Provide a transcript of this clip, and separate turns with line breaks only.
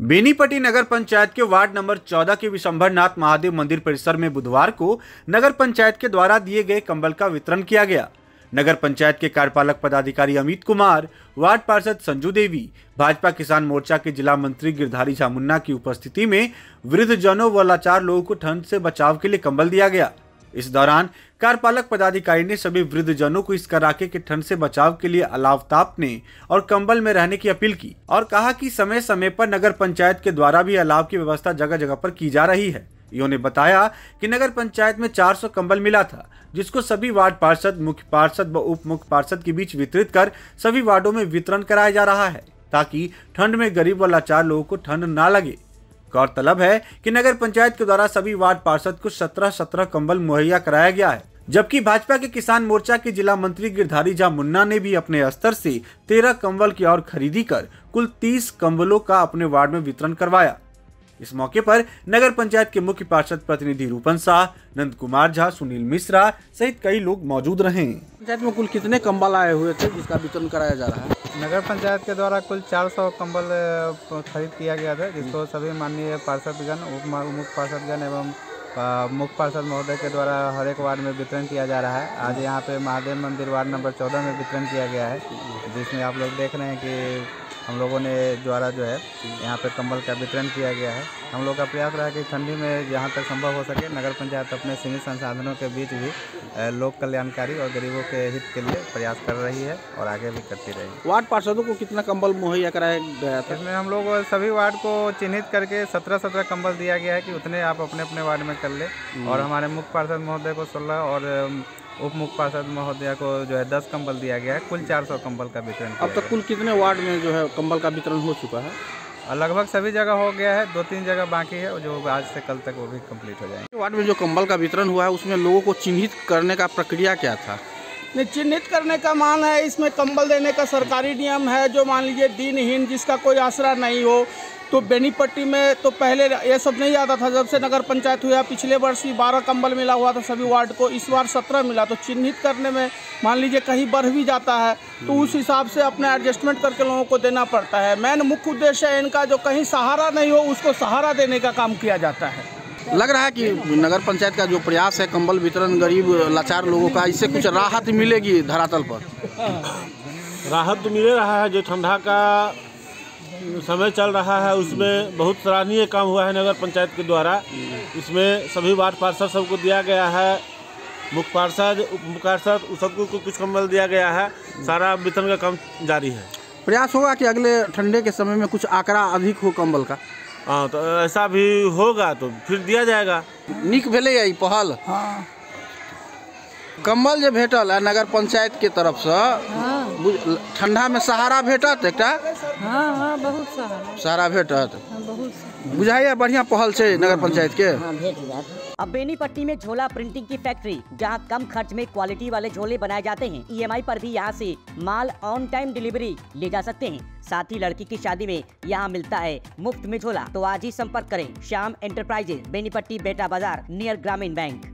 बेनीपट्टी नगर पंचायत के ward number 14 के विशंभरनाथ महादेव मंदिर परिसर में बुधवार को नगर पंचायत के द्वारा दिए गए कंबल का वितरण किया गया। नगर पंचायत के कार्यपालक पदाधिकारी अमित कुमार, वार्ड पार्षद संजू देवी, भाजपा किसान मोर्चा के जिला मंत्री गिरधारी झा मुन्ना की उपस्थिति में वृद्ध जनों व लाचार लोगों को ठंड से बचाव के लिए कंबल दिया गया। इस दौरान कार्यपालक पदाधिकारी ने सभी वृद्ध जनों को इस कड़ाके के ठंड से बचाव के लिए अलाव तापने और कंबल में रहने की अपील की और कहा कि समय समय पर नगर पंचायत के द्वारा भी अलाव की व्यवस्था जगह जगह पर की जा रही है। इन्होंने बताया कि नगर पंचायत में 400 कंबल मिला था, जिसको सभी वार्ड पार्षद, मुख्य पार्षद व उप मुख्य पार्षद के बीच वितरित कर सभी वार्डो में वितरण कराया जा रहा है, ताकि ठंड में गरीब व लाचार लोगों को ठंड न लगे। गौरतलब है कि नगर पंचायत के द्वारा सभी वार्ड पार्षद को सत्रह सत्रह कंबल मुहैया कराया गया है, जबकि भाजपा के किसान मोर्चा के जिला मंत्री गिरधारी झा मुन्ना ने भी अपने स्तर से तेरह कंबल की और खरीदी कर कुल तीस कंबलों का अपने वार्ड में वितरण करवाया। इस मौके पर नगर पंचायत के मुख्य पार्षद प्रतिनिधि रूपन शाह नंद कुमार झा सुनील मिश्रा सहित कई लोग मौजूद रहे।
पंचायत में कुल कितने कंबल आए हुए थे जिसका वितरण कराया जा रहा है?
नगर पंचायत के द्वारा कुल 400 कंबल अ, खरीद किया गया था जिसको सभी माननीय पार्षदगण उप मुख्य पार्षदगण एवं मुख्य पार्षद महोदय के द्वारा हर एक वार्ड में वितरण किया जा रहा है। आज यहाँ पे महादेव मंदिर वार्ड नंबर 14 में वितरण किया गया है जिसमें आप लोग देख रहे हैं कि हम लोगों ने द्वारा जो है यहाँ पे कंबल का वितरण किया गया है। हम लोग का प्रयास रहा कि ठंडी में जहाँ तक संभव हो सके नगर पंचायत अपने सीमित संसाधनों के बीच भी लोक कल्याणकारी और गरीबों के हित के लिए प्रयास कर रही है और आगे भी करती रहेगी
वार्ड पार्षदों को कितना कंबल मुहैया कराया गया था?
इसमें हम लोग सभी वार्ड को चिन्हित करके सत्रह सत्रह कंबल दिया गया है कि उतने आप अपने अपने वार्ड में कर ले। और हमारे मुख्य पार्षद महोदय को सोलह और उप मुख्य पार्षद महोदय को जो है दस कंबल दिया गया है। कुल चार सौ कंबल का वितरण
अब तक कुल कितने वार्ड में जो है कंबल का वितरण हो चुका है?
लगभग सभी जगह हो गया है दो तीन जगह बाकी है जो आज से कल तक वो भी कंप्लीट हो जाएँगे।
वार्ड में जो कंबल का वितरण हुआ है उसमें लोगों को चिन्हित करने का प्रक्रिया क्या था?
नहीं, चिन्हित करने का मान है इसमें कंबल देने का सरकारी नियम है जो मान लीजिए दिनहीन जिसका कोई आसरा नहीं हो तो बेनीपट्टी में तो पहले ये सब नहीं आता था जब से नगर पंचायत हुआ पिछले वर्ष भी बारह कंबल मिला हुआ था सभी वार्ड को इस बार सत्रह मिला। तो चिन्हित करने में मान लीजिए कहीं बढ़ भी जाता है तो उस हिसाब से अपने एडजस्टमेंट करके लोगों को देना पड़ता है। मेन मुख्य उद्देश्य है इनका जो कहीं सहारा नहीं हो उसको सहारा देने का काम किया जाता है।
लग रहा है कि नगर पंचायत का जो प्रयास है कंबल वितरण गरीब लाचार लोगों का इससे कुछ राहत मिलेगी धरातल पर?
राहत तो मिले रहा है जो ठंडा का समय चल रहा है उसमें बहुत सराहनीय काम हुआ है नगर पंचायत के द्वारा। इसमें सभी वार्ड पार्षद सबको दिया गया है मुख्य पार्षद उप मुख्य पार्षद उस सबको को कुछ कम्बल दिया गया है। सारा वितरण का काम जारी है।
प्रयास होगा कि अगले ठंडे के समय में कुछ आंकड़ा अधिक हो कम्बल का?
हाँ तो ऐसा भी होगा तो फिर दिया जाएगा।
नीक भेलै पहल? कम्बल जो भेटल है नगर पंचायत के तरफ़ से बुझ- ठंडा में सहारा भेटत एक
हाँ हाँ बहुत सारा
सहारा भेटत।
हाँ,
बुझाइए बढ़िया पहल छै नगर पंचायत के।
अब बेनीपट्टी में झोला प्रिंटिंग की फैक्ट्री जहाँ कम खर्च में क्वालिटी वाले झोले बनाए जाते हैं। ईएमआई पर भी यहाँ से माल ऑन टाइम डिलीवरी ले जा सकते हैं। साथ ही लड़की की शादी में यहाँ मिलता है मुफ़्त में झोला। तो आज ही संपर्क करें श्याम एंटरप्राइजेज बेनीपट्टी बेटा बाज़ार नियर ग्रामीण बैंक।